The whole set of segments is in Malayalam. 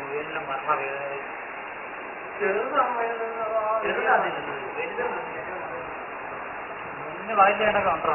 മുയലിനെ മരണ വേദന ചെറുതാണ് മുന്നിന് വായിച്ചേണ്ട കണ്ടാ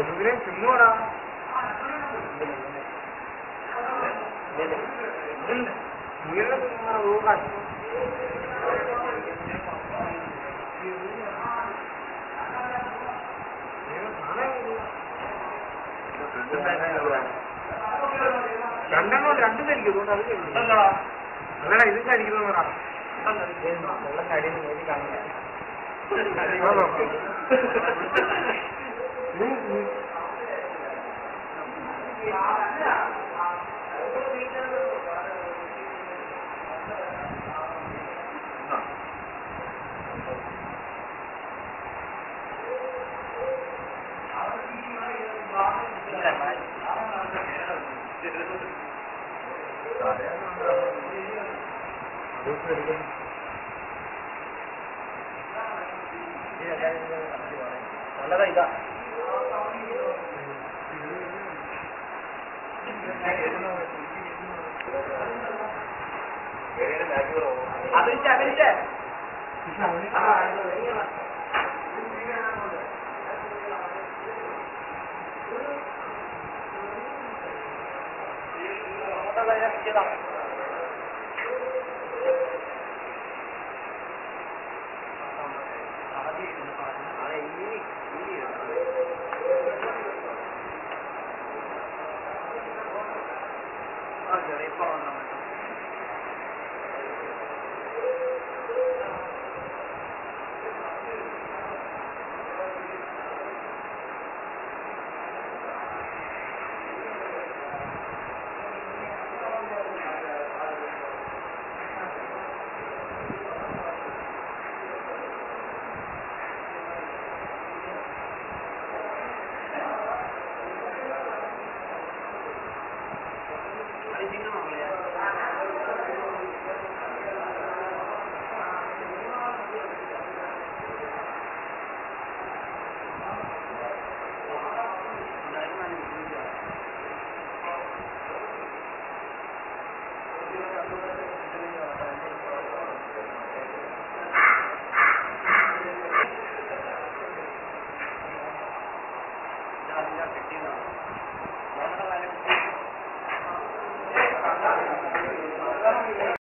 എന്തിനും ചുമ്മാടാ മുയലിനെ ഊക്കാൻ രണ്ടെണ്ണം രണ്ടും അതുകൊണ്ട് അത് കഴിക്കും. അല്ലടാ ഇതും 看的，这老奶奶都没干过。哈哈哈！哈哈！你你。啊，反正。நல்லதான் இதான் அவரிட்ட அவரிட்ட